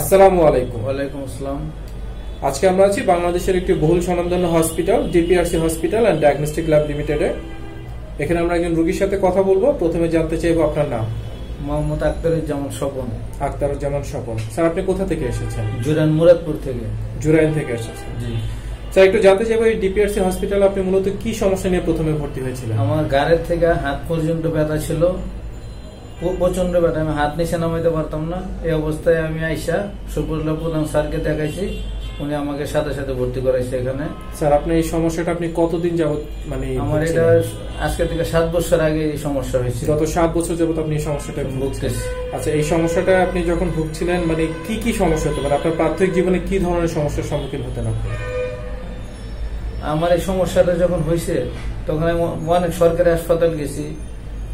আসসালামু আলাইকুম। ওয়ালাইকুম আসসালাম। আজকে আমরা আছি বাংলাদেশের একটি বহুল স্বনামধন্য hospital DPRC hospital and diagnostic lab লিমিটেডে এখানে আমরা একজন রোগীর সাথে কথা বলব। প্রথমে জানতে চাইব আপনার নাম। মোহাম্মদ আক্তারুজ্জামান স্বপন। আক্তারুজ্জামান স্বপন। স্যার আপনি কোথা থেকে এসেছেন? জুরান মুরাদপুর থেকে। জুরাইন থেকে এসেছেন। জি। স্যার একটু জানতে চাইব এই ডিপিআরসি হসপিটালে আপনি মূলত কি সমস্যা নিয়ে প্রথমে ভর্তি হয়েছিলেন? আমার গাড়ির থেকে হাত পর্যন্ত ব্যথা ছিল। প্রচণ্ড ব্যথা আমি হাত নিচে নামাইতে পারতাম না। এই অবস্থায় আমি আইসা সুপুরলা প্রধান স্যারকে দেখাইছি উনি আমাকে সাথে সাথে ভর্তি করাইছে এখানে। স্যার আপনি এই সমস্যাটা আপনি কতদিন যাবত মানে আমার এটা আজকে থেকে সাত বছর আগে এই সমস্যা হয়েছিল গত সাত বছর যাবত আপনি এই সমস্যাটা ভুগতেছি আচ্ছা এই সমস্যাটা আপনি যখন ভুগছিলেন মানে কি কি সমস্যা হতে পারে? আপনার প্রাথমিক জীবনে কি ধরনের সমস্যার সম্মুখীন হতেন আপনি? আমার এই সমস্যাটা যখন হয়েছে তখন আমি অনেক সরকারি হাসপাতাল গেছি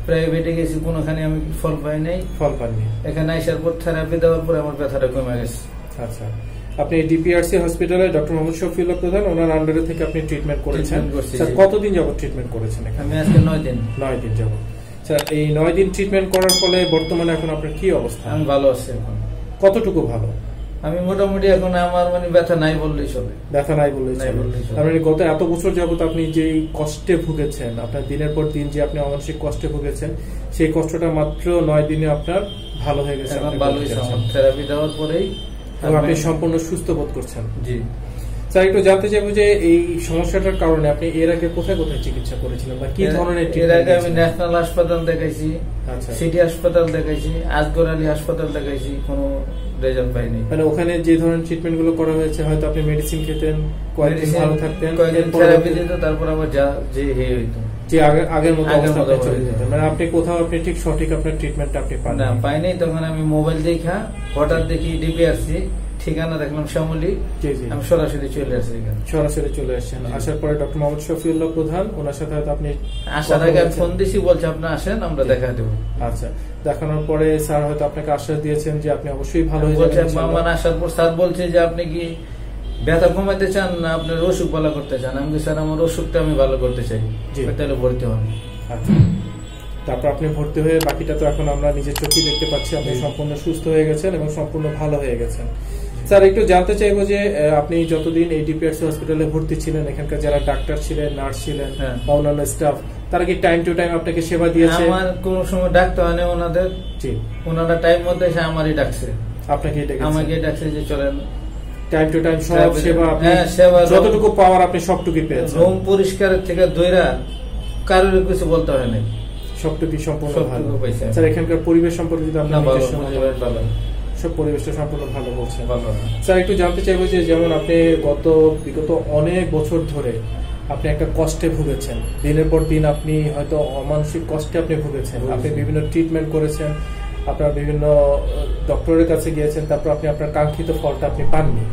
প্রাইভেটে গেছি কোনোখানে আমি ফল পাই নাই। ফল পাননি। এখানে আসার পর থেরাপি দেওয়ার পর আমার ব্যথাটা কমে গেছে। আচ্ছা। আপনি ডিপিআরসি হসপিটালে ডক্টর মোহাম্মদ শফিউল্লাহ প্রধান ওনার আন্ডারে থেকে আপনি ট্রিটমেন্ট করেছেন। স্যার কতদিন যাবত ট্রিটমেন্ট করেছেন এখানে? আমি আজকে নয় দিন। নয় দিন যাবত স্যার এই নয় দিন ট্রিটমেন্ট করার ফলে বর্তমানে এখন আপনার কি অবস্থা? আমি ভালো আছি এখন। কতটুকু ভালো? আমি মোটামুটি এখন আমার মানে ব্যথা নাই বললেই চলে। ব্যথা নাই বললেই চলে। তার মানে গত এত বছর যাবত আপনি যে কষ্টে ভুগেছেন আপনার দিনের পর দিন যে আপনি অমানসিক কষ্টে ভুগেছেন সেই কষ্টটা মাত্র নয় দিনে আপনার ভালো হয়ে গেছে এখন আপনি ভালো হয়েছে থেরাপি দেওয়ার পরেই আপনি সম্পূর্ণ সুস্থ বোধ করছেন। জি। স্যার একটু জানতে চাইব যে এই সমস্যাটার কারণে আপনি এর আগে কোথায় কোথায় চিকিৎসা করেছিলেন বা কি ধরনের এর আগে আমি ন্যাশনাল হাসপাতাল দেখাইছি আচ্ছা। সিটি হাসপাতাল দেখাইছি আজগর আলী হাসপাতাল দেখাইছি কোনো রেজাল্ট পাইনি। মানে ওখানে যে ধরনের ট্রিটমেন্টগুলো করা হয়েছে হয়তো আপনি মেডিসিন খেতেন কয়েকদিন ভালো থাকতেন থেরাপি দিত তারপর আবার যা যে হে হইতো। যে আগে- আগের মতো অবস্থা চলে যেত। মানে আপনি কোথাও আপনি ঠিক সঠিক আপনার ট্রিটমেন্টটা আপনি পান না পাইনি তখন আমি মোবাইল দেখা হঠাৎ দেখি ডিপিআরসি ঠিকানা দেখলাম শ্যামলি। আমি সরাসরি চলে আসছি সরাসরি চলে আসছেন। আসার পরে ডক্টর মোহাম্মদ শফিউল্লাহ প্রধান ওনার সাথে হয়তো আপনি আসার আগে ফোন দিছি বলছে আপনি আসেন আমরা দেখা দেবো। আচ্ছা দেখানোর পরে স্যার হয়তো আপনাকে আশ্বাস দিয়েছেন যে আপনি অবশ্যই ভালো হয়ে যাবেন। মামান আসার পর স্যার বলছে যে আপনি কি ব্যথা কমাতে চান না আপনার অসুখ ভালো করতে চান? আমি স্যার আমার অসুখটা আমি ভালো করতে চাই। জি। তাহলে ভর্তি হন। আচ্ছা। তারপর আপনি ভর্তি হয়ে বাকিটা তো এখন আমরা নিজের চোখেই দেখতে পাচ্ছি। আপনি সম্পূর্ণ সুস্থ হয়ে গেছেন এবং সম্পূর্ণ ভালো হয়ে গেছেন। স্যার একটু জানতে চাইব যে আপনি যতদিন এই ডিপিআরসি হসপিটালে ভর্তি ছিলেন এখানকার যারা ডাক্তার ছিলেন নার্স ছিলেন হ্যাঁ। বা অন্যান্য স্টাফ তারা কি টাইম টু টাইম আপনাকে সেবা দিয়েছে? আমার কোন সময় ডাকতে হয় না ওনাদের। জি। ওনারা টাইম মধ্যে এসে আমারই ডাকছে। আপনাকে আমাকে ডাকছে যে চলেন। টাইম টু টাইম সব সেবা আপনি হ্যাঁ, সেবা, যতটুকু পাওয়ার আপনি সবটুকুই পেয়েছেন। রুম পরিষ্কারের থেকে দইরা কারোর কিছু বলতে হয় না সবটুকুই সম্পূর্ণ ভালো। স্যার এখানকার পরিবেশ সম্পর্কে যদি না আপনার ভালো। সব পরিবেশটা সম্পূর্ণ ভালো বলছেন ভালো। স্যার একটু জানতে চাইব যে যেমন আপনি গত বিগত অনেক বছর ধরে আপনি একটা কষ্টে ভুগেছেন। দিনের পর দিন আপনি হয়তো অমানসিক কষ্টে আপনি ভুগেছেন। আপনি বিভিন্ন ট্রিটমেন্ট করেছেন আপনার বিভিন্ন ডক্টরের কাছে গিয়েছেন তারপর আপনি আপনার কাঙ্ক্ষিত ফলটা আপনি পাননি।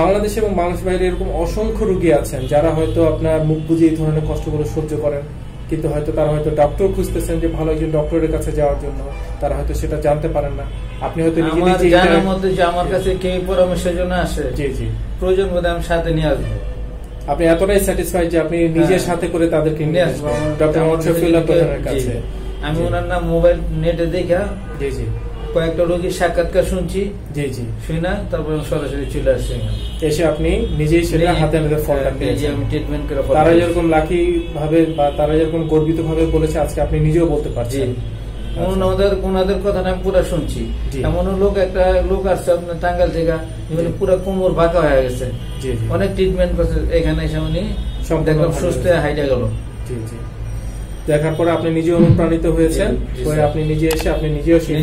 বাংলাদেশ এবং বাংলাদেশ বাইরে এরকম অসংখ্য রুগী আছেন যারা হয়তো আপনার মুখ বুঝে এই ধরনের কষ্টগুলো সহ্য করেন। কিন্তু হয়তো তারা হয়তো ডক্টর খুঁজতেছেন যে ভালো একজন ডক্টরের কাছে যাওয়ার জন্য। তারা হয়তো সেটা জানতে পারেন না। আপনি হয়তো নিজে আমার নিজে জানার মধ্যে যে আমার কাছে কে পরামর্শের জন্য আসে জি জি। প্রয়োজন বোধ আমি সাথে নিয়ে আসব। আপনি এতটাই স্যাটিসফাইড যে আপনি নিজের হ্যাঁ। সাথে করে তাদেরকে নিয়ে নিয়ে আসব। আসবেন ডক্টর মোহাম্মদ শফিউল্লাহ প্রধানের কাছে। আমি ওনার নাম মোবাইল নেটে দেখা জি জি। কয়েকটা রোগীর সাক্ষাৎকার শুনছি। জি জি। শুই না তারপর সরাসরি চলে আসছি এসে আপনি নিজেই সেটা হাতে হাতে ফলটা হ্যাঁ, পেয়েছেন। আমি ট্রিটমেন্ট করে তারা যেরকম লাকি ভাবে বা তারা যেরকম গর্বিত ভাবে বলেছে আজকে আপনি নিজেও বলতে পারছেন। ওনাদের ওনাদের কথা আমি পুরো শুনছি। এমন লোক একটা লোক আসছে আপনার টাঙ্গাল থেকে মানে পুরো কোমর বাঁকা হয়ে গেছে। অনেক ট্রিটমেন্ট করছে এখানে এসে উনি দেখলাম সুস্থ। হাইটা গেল। জি জি। দেখার পরে আপনি নিজে অনুপ্রাণিত হয়েছেন পরে আপনি নিজে এসে আপনি নিজেও সেই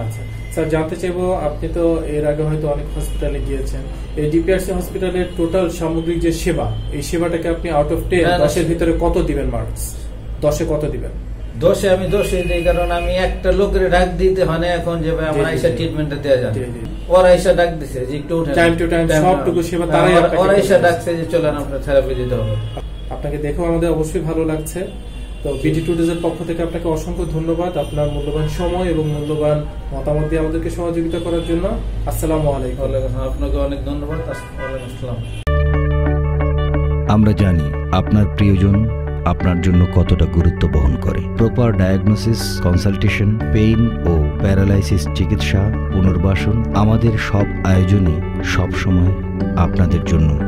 আচ্ছা। স্যার জানতে চাইব আপনি তো এর আগে হয়তো অনেক হসপিটালে গিয়েছেন। এই ডিপিআরসি হসপিটালের টোটাল সামগ্রিক যে সেবা এই সেবাটাকে আপনি আউট অফ টেন দশের ভিতরে কত দিবেন মার্কস দশে কত দিবেন? দোষে আমি দোষে দিই কারণ আমি একটা লোকের ডাক দিতে হয় না এখন যে ভাই আমার আইসা ট্রিটমেন্টটা দেওয়া যায়। ওরা ডাক দিছে যে একটু Time to time সবটুকু সেবা তারাই ওরা- ডাকছে যে চলেন আপনার থেরাপি দিতে হবে। আপনাকে দেখেও আমাদের অবশ্যই ভালো লাগছে। তো বিডি টুডেজের পক্ষ থেকে আপনাকে অসংখ্য ধন্যবাদ আপনার মূল্যবান সময় এবং মূল্যবান মতামত দিয়ে আমাদেরকে সহযোগিতা করার জন্য। আসসালামু আলাইকুম। আপনাকে অনেক ধন্যবাদ। আসসালাম আমরা জানি আপনার প্রিয়জন আপনার জন্য কতটা গুরুত্ব বহন করে। প্রপার ডায়াগনোসিস কনসালটেশন পেইন ও প্যারালাইসিস চিকিৎসা পুনর্বাসন আমাদের সব আয়োজনই সবসময় আপনাদের জন্য